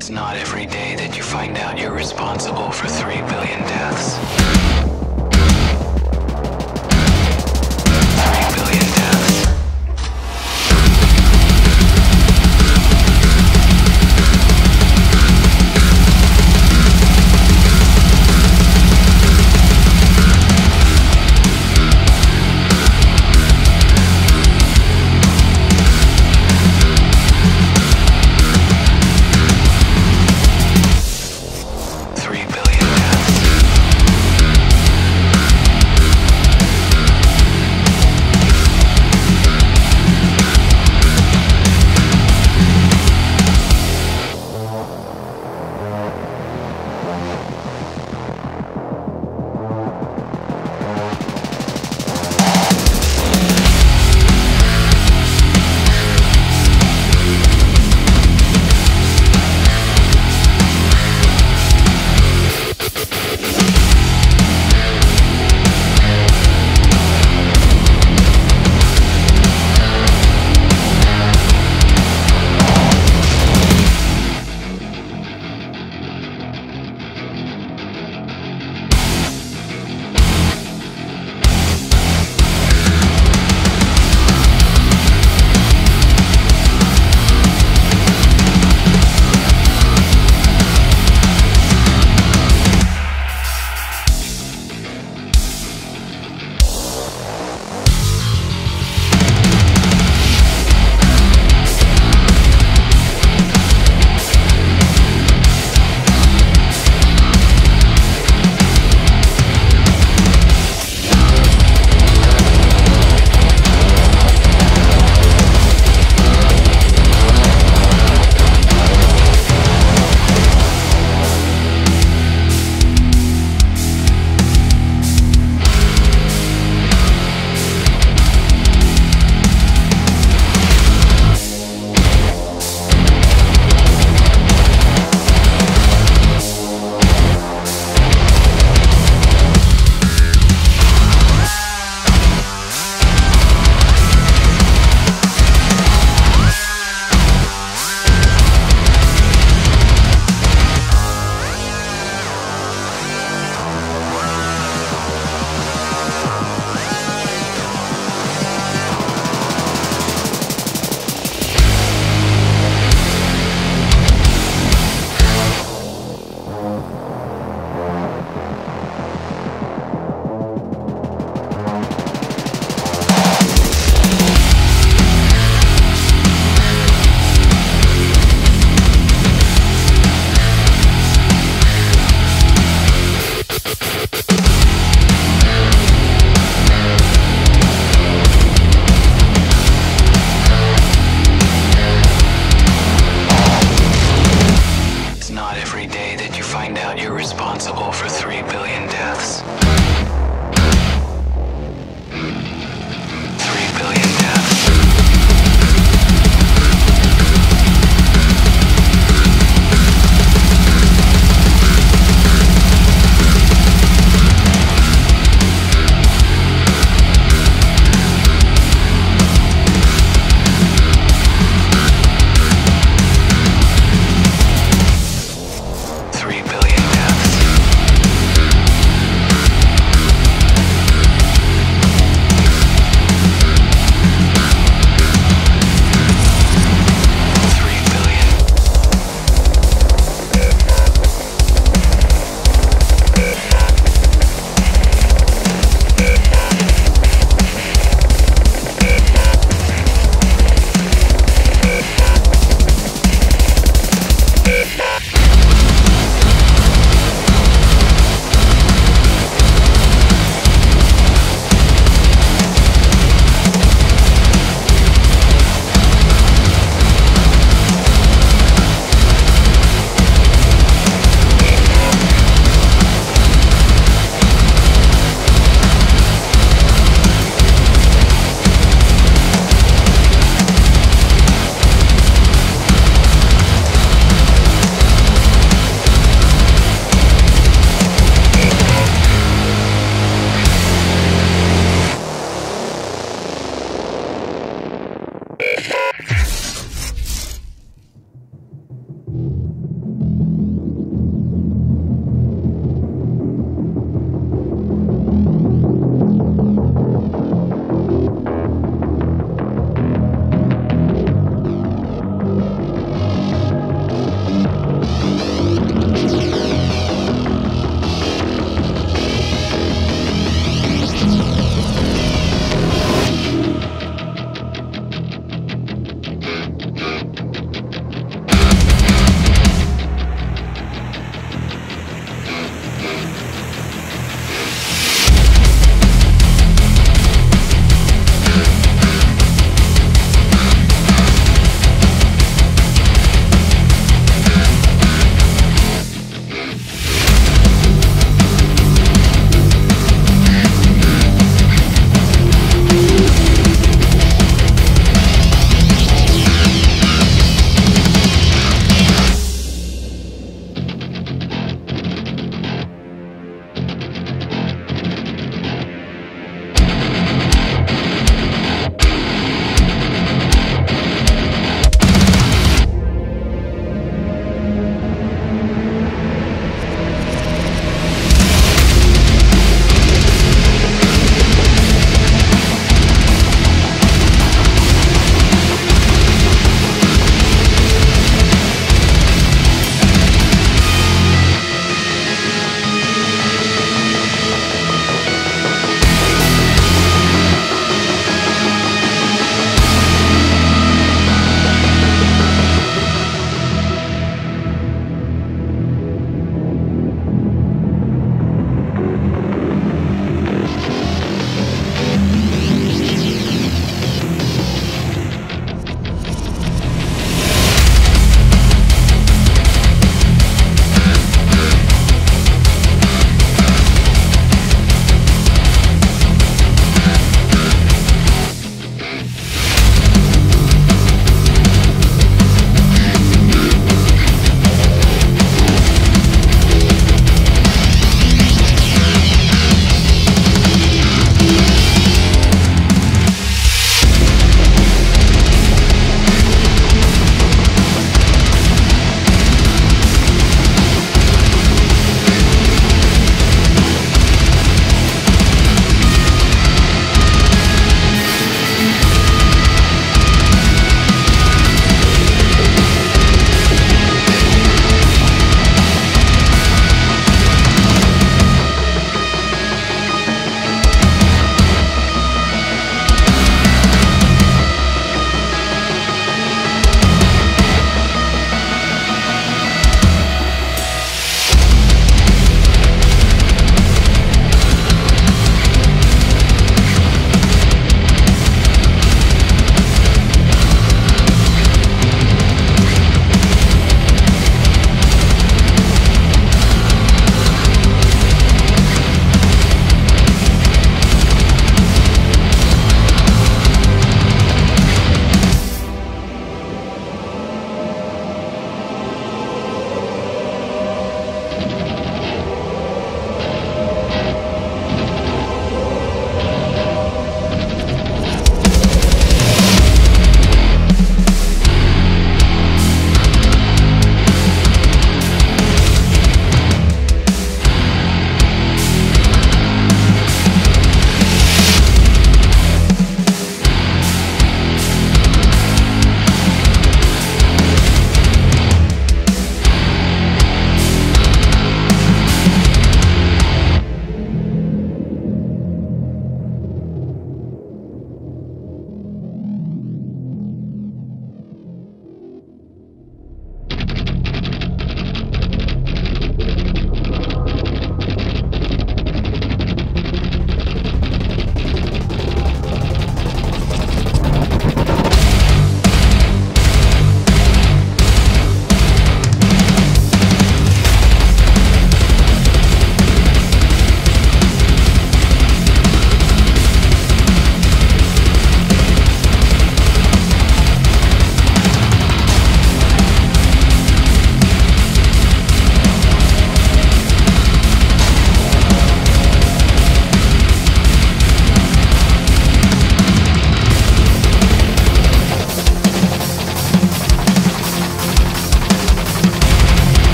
It's not every day that you find out you're responsible for 3 billion deaths.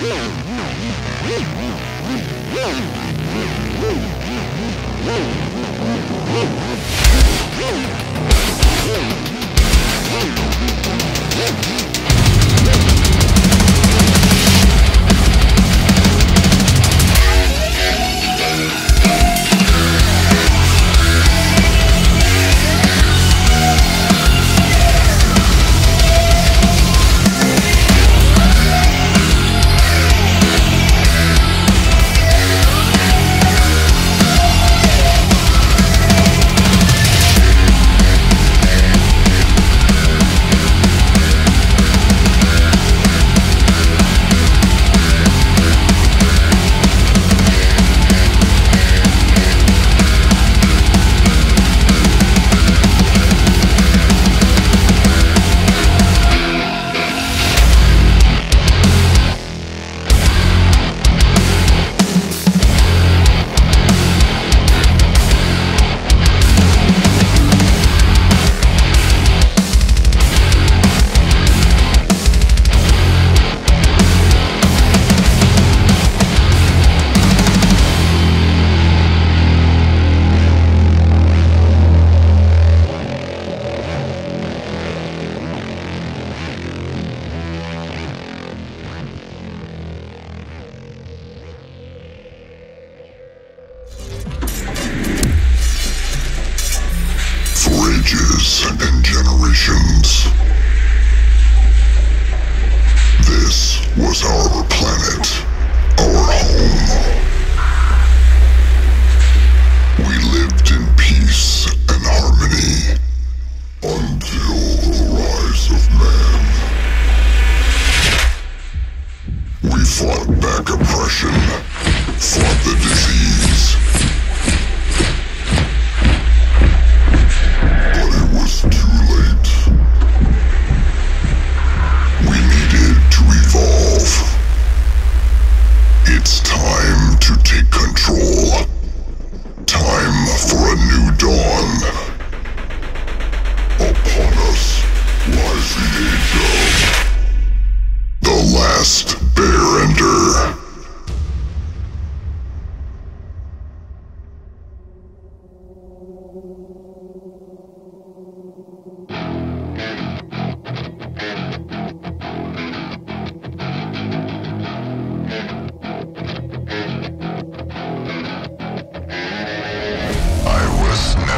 We'll be. Christmas.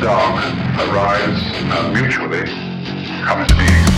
Dark arise and mutually come into being.